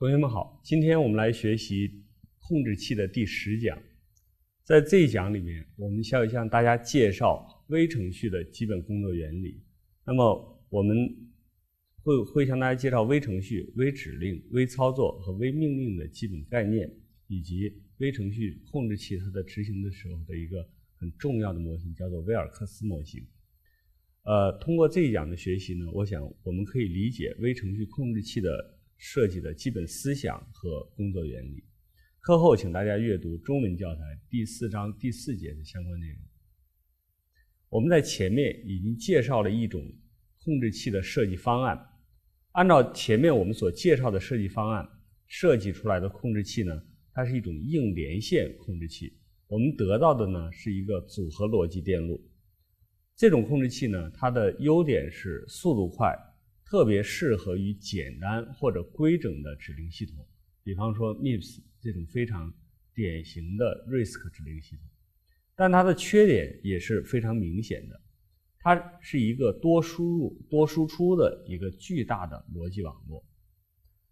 同学们好，今天我们来学习控制器的第十讲。在这一讲里面，我们需要向大家介绍微程序的基本工作原理。那么，我们会会向大家介绍微程序、微指令、微操作和微命令的基本概念，以及微程序控制器它的执行的时候的一个很重要的模型，叫做威尔克斯模型。呃，通过这一讲的学习呢，我想我们可以理解微程序控制器的设计的基本思想和工作原理。课后请大家阅读中文教材第四章第四节的相关内容。我们在前面已经介绍了一种控制器的设计方案，按照前面我们所介绍的设计方案设计出来的控制器呢，它是一种硬连线控制器。我们得到的呢是一个组合逻辑电路。这种控制器呢，它的优点是速度快，特别适合于简单或者规整的指令系统，比方说 MIPS 这种非常典型的 RISC 指令系统。但它的缺点也是非常明显的，它是一个多输入多输出的一个巨大的逻辑网络。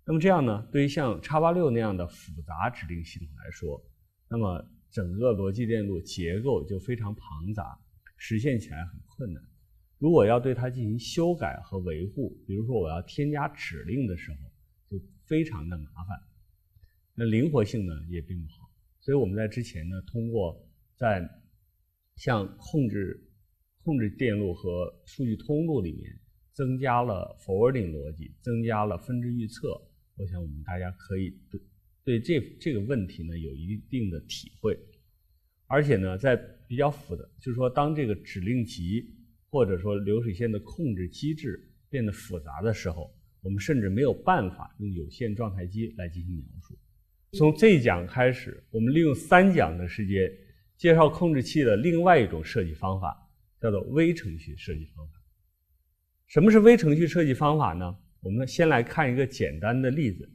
那么这样呢，对于像 x86 那样的复杂指令系统来说，那么整个逻辑电路结构就非常庞杂。实现起来很困难。如果要对它进行修改和维护，比如说我要添加指令的时候，就非常的麻烦。那灵活性呢也并不好。所以我们在之前呢，通过在像控制控制电路和数据通路里面增加了 forwarding 逻辑，增加了分支预测。我想我们大家可以对对这这个问题呢有一定的体会。而且呢，在比较复杂，就是说，当这个指令集或者说流水线的控制机制变得复杂的时候，我们甚至没有办法用有限状态机来进行描述。从这一讲开始，我们利用三讲的时间介绍控制器的另外一种设计方法，叫做微程序设计方法。什么是微程序设计方法呢？我们先来看一个简单的例子。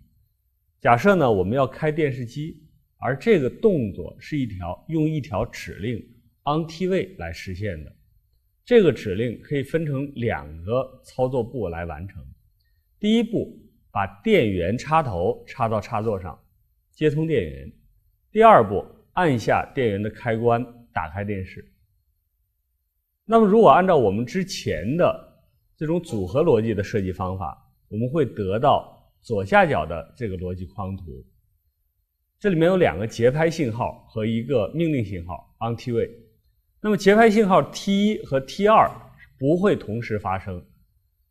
假设呢，我们要开电视机。而这个动作是一条用一条指令 onTway 来实现的。这个指令可以分成两个操作步来完成。第一步，把电源插头插到插座上，接通电源。第二步，按下电源的开关，打开电视。那么，如果按照我们之前的这种组合逻辑的设计方法，我们会得到左下角的这个逻辑框图。这里面有两个节拍信号和一个命令信号 onTway。那么节拍信号 T1 和 T2 不会同时发生。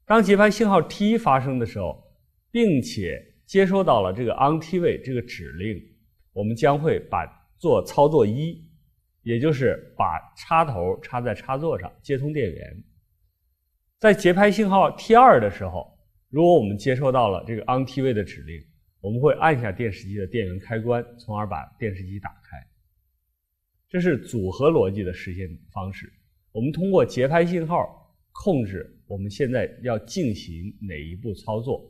当节拍信号 T1 发生的时候，并且接收到了这个 onTway 这个指令，我们将会把做操作一，也就是把插头插在插座上接通电源。在节拍信号 T2 的时候，如果我们接收到了这个 onTway 的指令。我们会按下电视机的电源开关，从而把电视机打开。这是组合逻辑的实现方式。我们通过节拍信号控制我们现在要进行哪一步操作，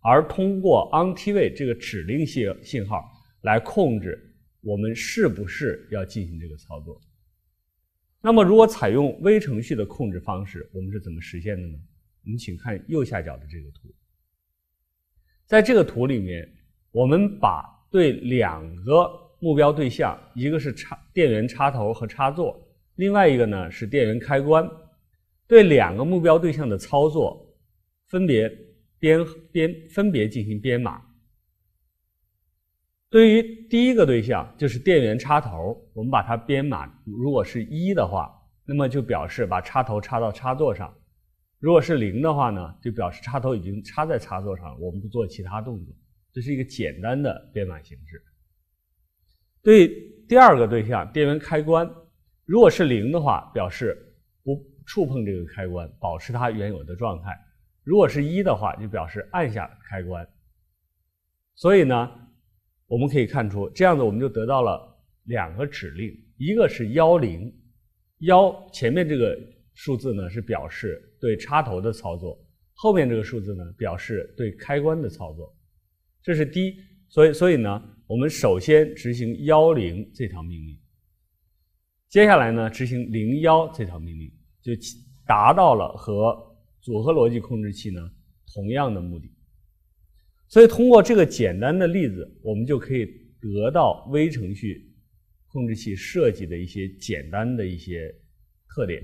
而通过 onTV 这个指令信信号来控制我们是不是要进行这个操作。那么，如果采用微程序的控制方式，我们是怎么实现的呢？我们请看右下角的这个图。在这个图里面，我们把对两个目标对象，一个是插电源插头和插座，另外一个呢是电源开关，对两个目标对象的操作分别编编分别进行编码。对于第一个对象就是电源插头，我们把它编码，如果是一的话，那么就表示把插头插到插座上。如果是零的话呢，就表示插头已经插在插座上了，我们不做其他动作。这是一个简单的编码形式。对第二个对象电源开关，如果是零的话，表示不触碰这个开关，保持它原有的状态；如果是一的话，就表示按下开关。所以呢，我们可以看出，这样子我们就得到了两个指令，一个是幺零幺前面这个。数字呢是表示对插头的操作，后面这个数字呢表示对开关的操作，这是第一，所以所以呢，我们首先执行幺零这条命令，接下来呢执行零幺这条命令，就达到了和组合逻辑控制器呢同样的目的。所以通过这个简单的例子，我们就可以得到微程序控制器设计的一些简单的一些特点。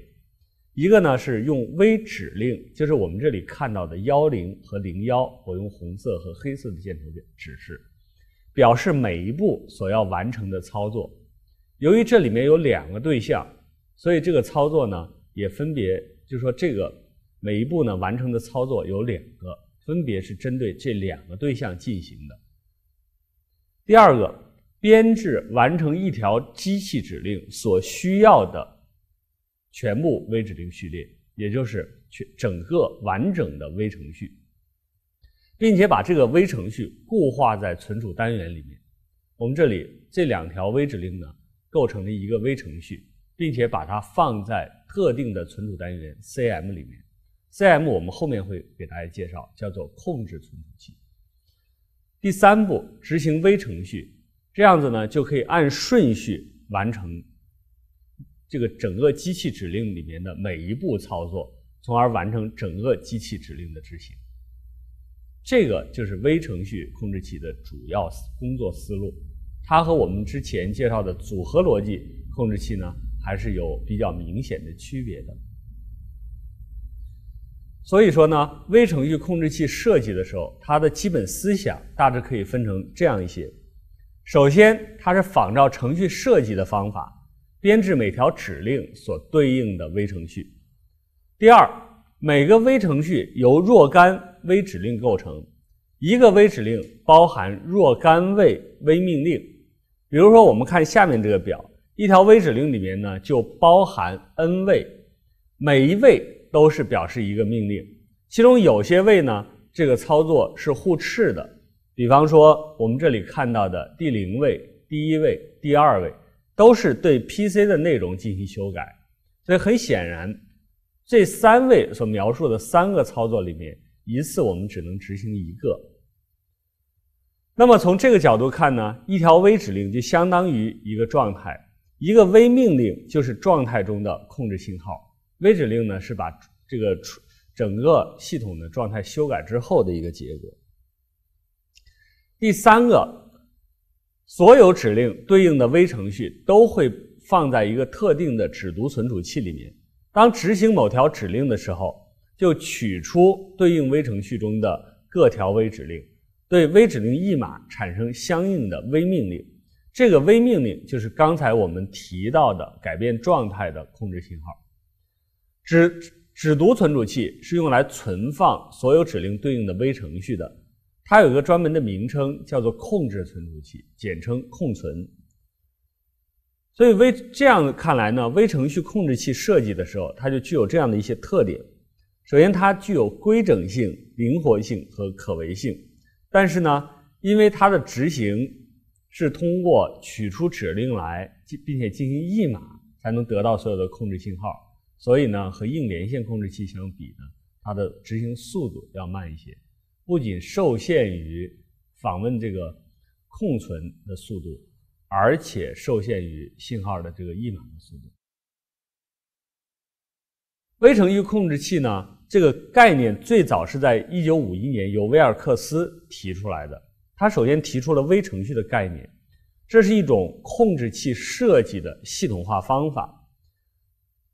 一个呢是用微指令，就是我们这里看到的幺零和零幺，我用红色和黑色的箭头指示，表示每一步所要完成的操作。由于这里面有两个对象，所以这个操作呢也分别，就是说这个每一步呢完成的操作有两个。分别是针对这两个对象进行的。第二个，编制完成一条机器指令所需要的全部微指令序列，也就是全整个完整的微程序，并且把这个微程序固化在存储单元里面。我们这里这两条微指令呢，构成了一个微程序，并且把它放在特定的存储单元 CM 里面。CM 我们后面会给大家介绍，叫做控制存储器。第三步，执行微程序，这样子呢就可以按顺序完成这个整个机器指令里面的每一步操作，从而完成整个机器指令的执行。这个就是微程序控制器的主要工作思路，它和我们之前介绍的组合逻辑控制器呢还是有比较明显的区别的。所以说呢，微程序控制器设计的时候，它的基本思想大致可以分成这样一些：首先，它是仿照程序设计的方法编制每条指令所对应的微程序；第二，每个微程序由若干微指令构成，一个微指令包含若干位微命令。比如说，我们看下面这个表，一条微指令里面呢就包含 n 位，每一位。都是表示一个命令，其中有些位呢，这个操作是互斥的。比方说，我们这里看到的第零位、第一位、第二位，都是对 PC 的内容进行修改。所以很显然，这三位所描述的三个操作里面，一次我们只能执行一个。那么从这个角度看呢，一条微指令就相当于一个状态，一个微命令就是状态中的控制信号。微指令呢是把这个整个系统的状态修改之后的一个结果。第三个，所有指令对应的微程序都会放在一个特定的指读存储器里面。当执行某条指令的时候，就取出对应微程序中的各条微指令，对微指令译码产生相应的微命令。这个微命令就是刚才我们提到的改变状态的控制信号。指指读存储器是用来存放所有指令对应的微程序的，它有一个专门的名称，叫做控制存储器，简称控存。所以微这样看来呢，微程序控制器设计的时候，它就具有这样的一些特点：首先，它具有规整性、灵活性和可为性；但是呢，因为它的执行是通过取出指令来，并且进行译码，才能得到所有的控制信号。所以呢，和硬连线控制器相比呢，它的执行速度要慢一些，不仅受限于访问这个控存的速度，而且受限于信号的这个译码的速度。微程序控制器呢，这个概念最早是在一九五一年由威尔克斯提出来的。他首先提出了微程序的概念，这是一种控制器设计的系统化方法。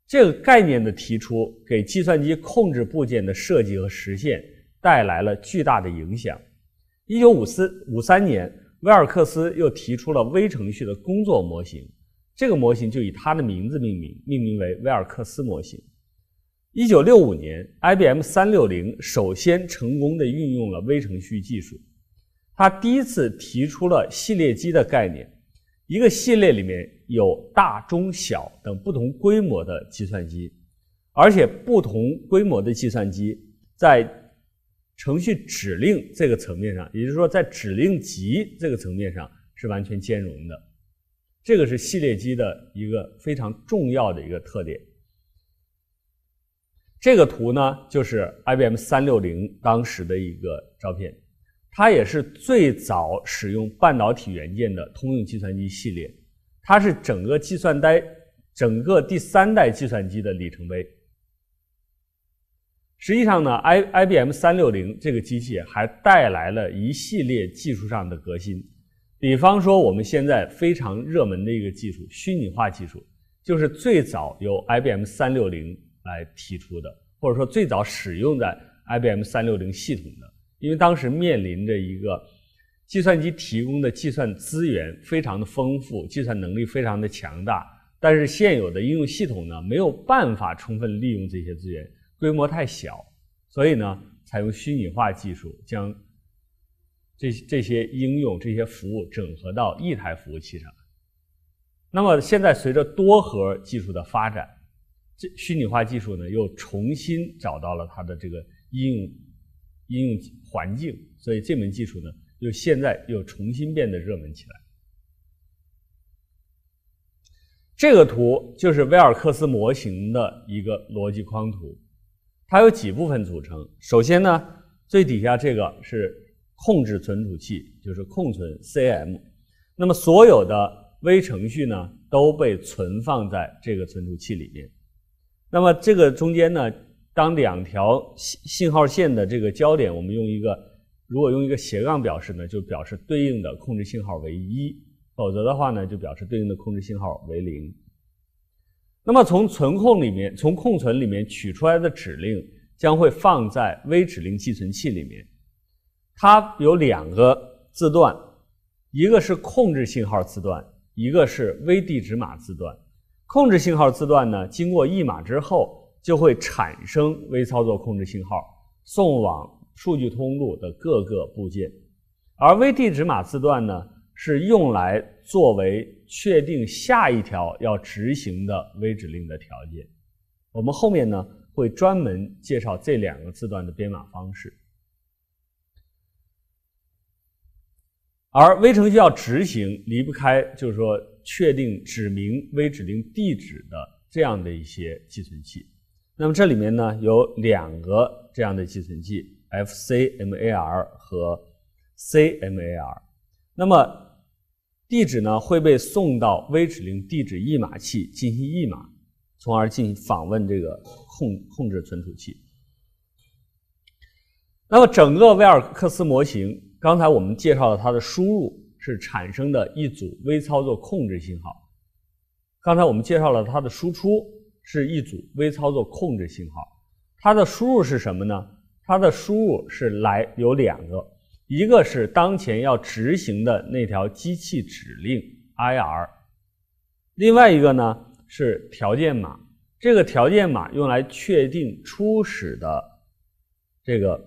这个概念的提出，给计算机控制部件的设计和实现带来了巨大的影响。一九五四五三年，威尔克斯又提出了微程序的工作模型，这个模型就以他的名字命名，命名为威尔克斯模型。一九六五年，IBM 三六零首先成功的运用了微程序技术，他第一次提出了系列机的概念。一个系列里面有大、中、小等不同规模的计算机，而且不同规模的计算机在程序指令这个层面上，也就是说在指令集这个层面上是完全兼容的。这个是系列机的一个非常重要的一个特点。这个图呢，就是 IBM 三六零当时的一个照片。它也是最早使用半导体元件的通用计算机系列，它是整个计算代、整个第三代计算机的里程碑。实际上呢，I IBM 三六零这个机器还带来了一系列技术上的革新。比方说，我们现在非常热门的一个技术——虚拟化技术，就是最早由 IBM 三六零来提出的，或者说最早使用在 IBM 三六零系统的。因为当时面临着一个计算机提供的计算资源非常的丰富，计算能力非常的强大，但是现有的应用系统呢没有办法充分利用这些资源。规模太小，所以呢，采用虚拟化技术，将这这些应用、这些服务整合到一台服务器上。那么现在随着多核技术的发展，这虚拟化技术呢又重新找到了它的这个应用应用环境，所以这门技术呢又现在又重新变得热门起来。这个图就是威尔克斯模型的一个逻辑框图。它有几部分组成。首先呢，最底下这个是控制存储器，就是控存 CM。那么所有的微程序呢，都被存放在这个存储器里面。那么这个中间呢，当两条信信号线的这个交点，我们用一个如果用一个斜杠表示呢，就表示对应的控制信号为一；否则的话呢，就表示对应的控制信号为零。那么从存控里面，从控存里面取出来的指令将会放在微指令寄存器里面。它有两个字段，一个是控制信号字段，一个是微地址码字段。控制信号字段呢，经过译码之后，就会产生微操作控制信号，送往数据通路的各个部件。而微地址码字段呢？是用来作为确定下一条要执行的微指令的条件。我们后面呢会专门介绍这两个字段的编码方式。而微程序要执行，离不开就是说确定指明微指令地址的这样的一些寄存器。那么这里面呢有两个这样的寄存器：FCMAR 和 CMAR。那么地址呢会被送到微指令地址译码器进行译码，从而进行访问这个控控制存储器。那么整个威尔克斯模型，刚才我们介绍了它的输入是产生的一组微操作控制信号，刚才我们介绍了它的输出是一组微操作控制信号，它的输入是什么呢？它的输入是来有两个。一个是当前要执行的那条机器指令 IR，另外一个呢是条件码。这个条件码用来确定初始的这个，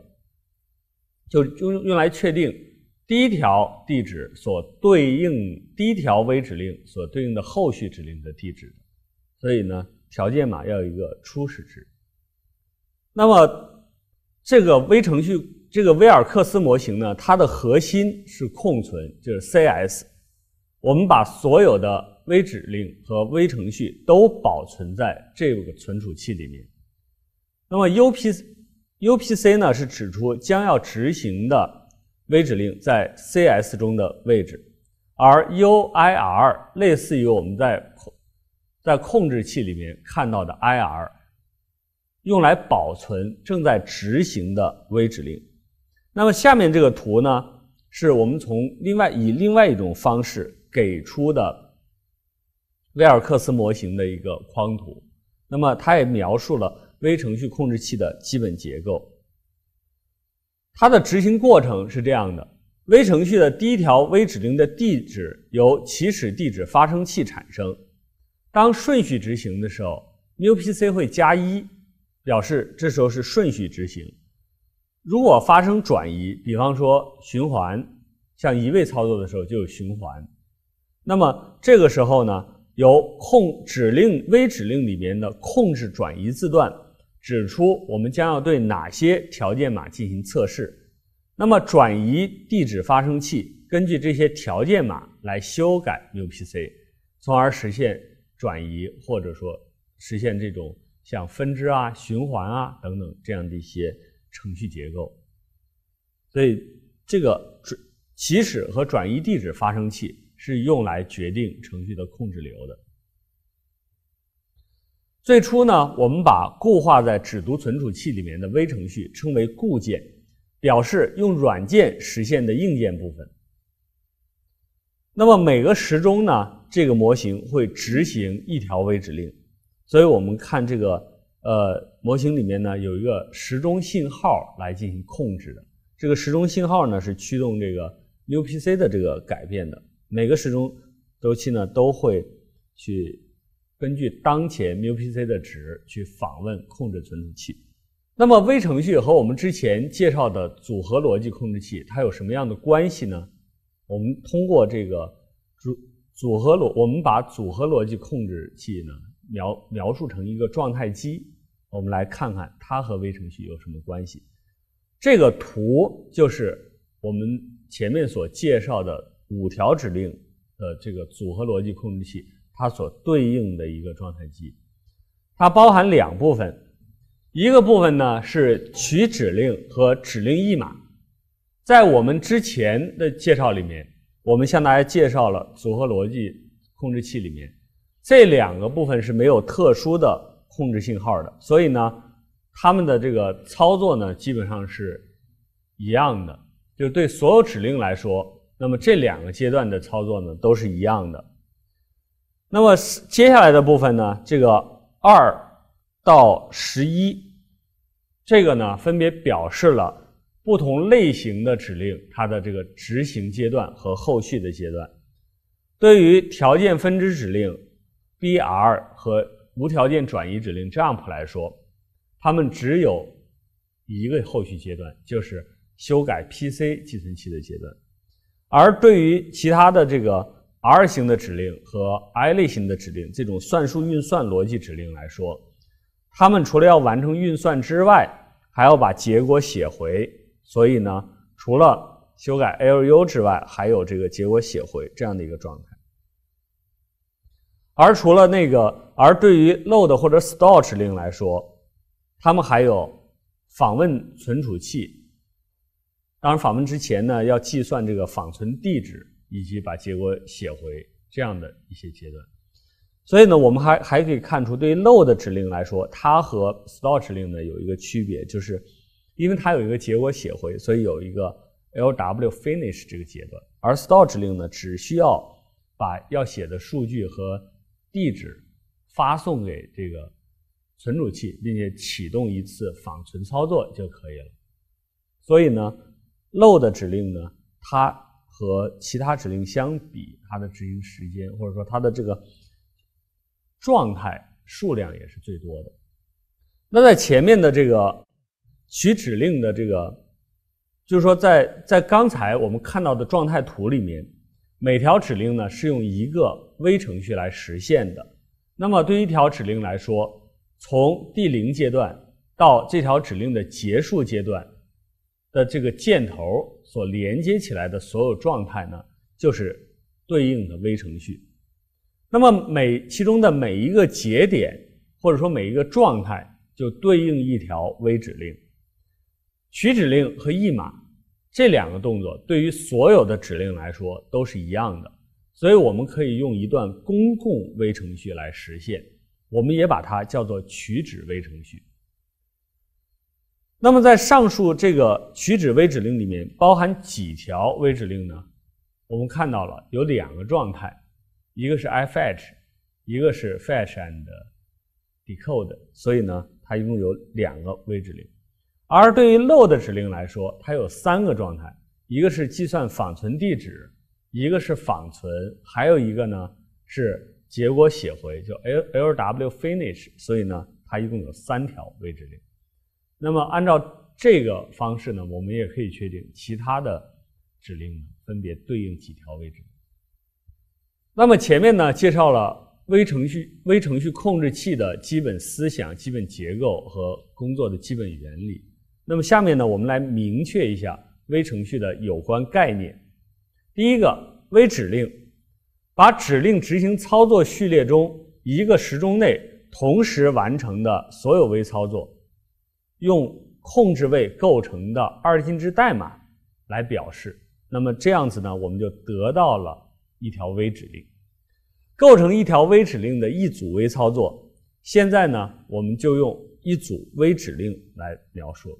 就用用来确定第一条地址所对应第一条微指令所对应的后续指令的地址。所以呢，条件码要有一个初始值。那么这个微程序。这个威尔克斯模型呢，它的核心是控存，就是 CS。我们把所有的微指令和微程序都保存在这个存储器里面。那么 UP UPC 呢，是指出将要执行的微指令在 CS 中的位置，而 UIR 类似于我们在控在控制器里面看到的 IR，用来保存正在执行的微指令。那么下面这个图呢，是我们从另外以另外一种方式给出的威尔克斯模型的一个框图。那么它也描述了微程序控制器的基本结构。它的执行过程是这样的：微程序的第一条微指令的地址由起始地址发生器产生。当顺序执行的时候，UPC 会加一，表示这时候是顺序执行。如果发生转移，比方说循环，像移位操作的时候就有循环，那么这个时候呢，由控指令微指令里面的控制转移字段指出我们将要对哪些条件码进行测试，那么转移地址发生器根据这些条件码来修改 UPC，从而实现转移或者说实现这种像分支啊、循环啊等等这样的一些。程序结构，所以这个转起始和转移地址发生器是用来决定程序的控制流的。最初呢，我们把固化在只读存储器里面的微程序称为固件，表示用软件实现的硬件部分。那么每个时钟呢，这个模型会执行一条微指令，所以我们看这个呃模型里面呢，有一个时钟信号来进行控制的。这个时钟信号呢，是驱动这个 UPC 的这个改变的。每个时钟周期呢，都会去。根据当前 MUPC 的值去访问控制存储器。那么微程序和我们之前介绍的组合逻辑控制器它有什么样的关系呢？我们通过这个组组合逻，我们把组合逻辑控制器呢描描述成一个状态机，我们来看看它和微程序有什么关系。这个图就是我们前面所介绍的五条指令的这个组合逻辑控制器。它所对应的一个状态机，它包含两部分，一个部分呢是取指令和指令译码。在我们之前的介绍里面，我们向大家介绍了组合逻辑控制器里面这两个部分是没有特殊的控制信号的，所以呢，它们的这个操作呢基本上是一样的，就对所有指令来说，那么这两个阶段的操作呢都是一样的。那么接下来的部分呢？这个二到十一，这个呢分别表示了不同类型的指令它的这个执行阶段和后续的阶段。对于条件分支指令 BR 和无条件转移指令 Jump 来说，它们只有一个后续阶段，就是修改 PC 寄存器的阶段。而对于其他的这个，R 型的指令和 I 类型的指令，这种算术运算逻辑指令来说，它们除了要完成运算之外，还要把结果写回。所以呢，除了修改 ALU 之外，还有这个结果写回这样的一个状态。而除了那个，而对于 load 或者 store 指令来说，它们还有访问存储器。当然，访问之前呢，要计算这个访存地址。以及把结果写回这样的一些阶段，所以呢，我们还还可以看出，对于 load 指令来说，它和 store 指令呢有一个区别，就是因为它有一个结果写回，所以有一个 LW finish 这个阶段，而 store 指令呢只需要把要写的数据和地址发送给这个存储器，并且启动一次访存操作就可以了。所以呢，load 指令呢，它和其他指令相比，它的执行时间或者说它的这个状态数量也是最多的。那在前面的这个取指令的这个，就是说在在刚才我们看到的状态图里面，每条指令呢是用一个微程序来实现的。那么对于一条指令来说，从第零阶段到这条指令的结束阶段。的这个箭头所连接起来的所有状态呢，就是对应的微程序。那么每其中的每一个节点或者说每一个状态，就对应一条微指令。取指令和译码这两个动作，对于所有的指令来说都是一样的，所以我们可以用一段公共微程序来实现。我们也把它叫做取指微程序。那么在上述这个取指微指令里面，包含几条微指令呢？我们看到了有两个状态，一个是 ifetch，一个是 fetch and decode。所以呢，它一共有两个微指令。而对于 load 指令来说，它有三个状态，一个是计算访存地址，一个是访存，还有一个呢是结果写回，就 l lw finish。所以呢，它一共有三条微指令。那么按照这个方式呢，我们也可以确定其他的指令呢分别对应几条位置。那么前面呢介绍了微程序微程序控制器的基本思想、基本结构和工作的基本原理。那么下面呢，我们来明确一下微程序的有关概念。第一个，微指令，把指令执行操作序列中一个时钟内同时完成的所有微操作。用控制位构成的二进制代码来表示，那么这样子呢，我们就得到了一条微指令。构成一条微指令的一组微操作，现在呢，我们就用一组微指令来描述。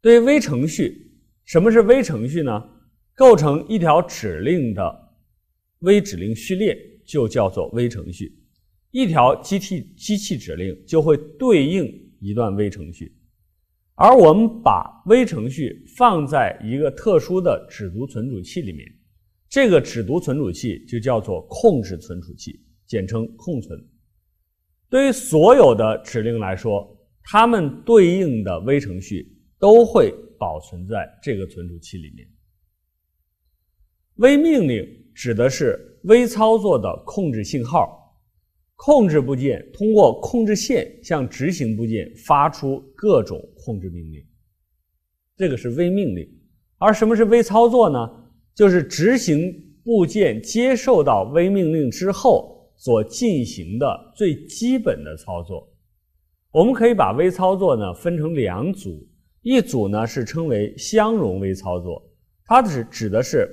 对于微程序，什么是微程序呢？构成一条指令的微指令序列就叫做微程序。一条机器机器指令就会对应一段微程序，而我们把微程序放在一个特殊的只读存储器里面，这个只读存储器就叫做控制存储器，简称控存。对于所有的指令来说，它们对应的微程序都会保存在这个存储器里面。微命令指的是微操作的控制信号。控制部件通过控制线向执行部件发出各种控制命令，这个是微命令。而什么是微操作呢？就是执行部件接受到微命令之后所进行的最基本的操作。我们可以把微操作呢分成两组，一组呢是称为相容微操作，它指指的是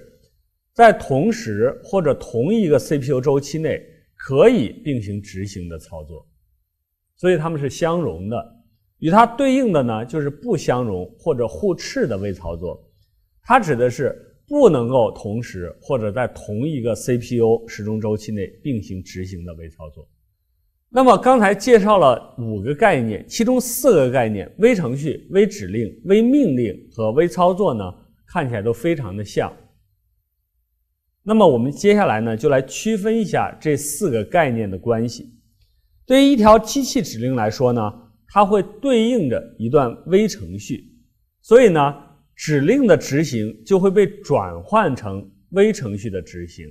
在同时或者同一个 CPU 周期内。可以并行执行的操作，所以它们是相容的。与它对应的呢，就是不相容或者互斥的微操作。它指的是不能够同时或者在同一个 CPU 时钟周期内并行执行的微操作。那么刚才介绍了五个概念，其中四个概念——微程序、微指令、微命令和微操作呢，看起来都非常的像。那么我们接下来呢，就来区分一下这四个概念的关系。对于一条机器指令来说呢，它会对应着一段微程序，所以呢，指令的执行就会被转换成微程序的执行。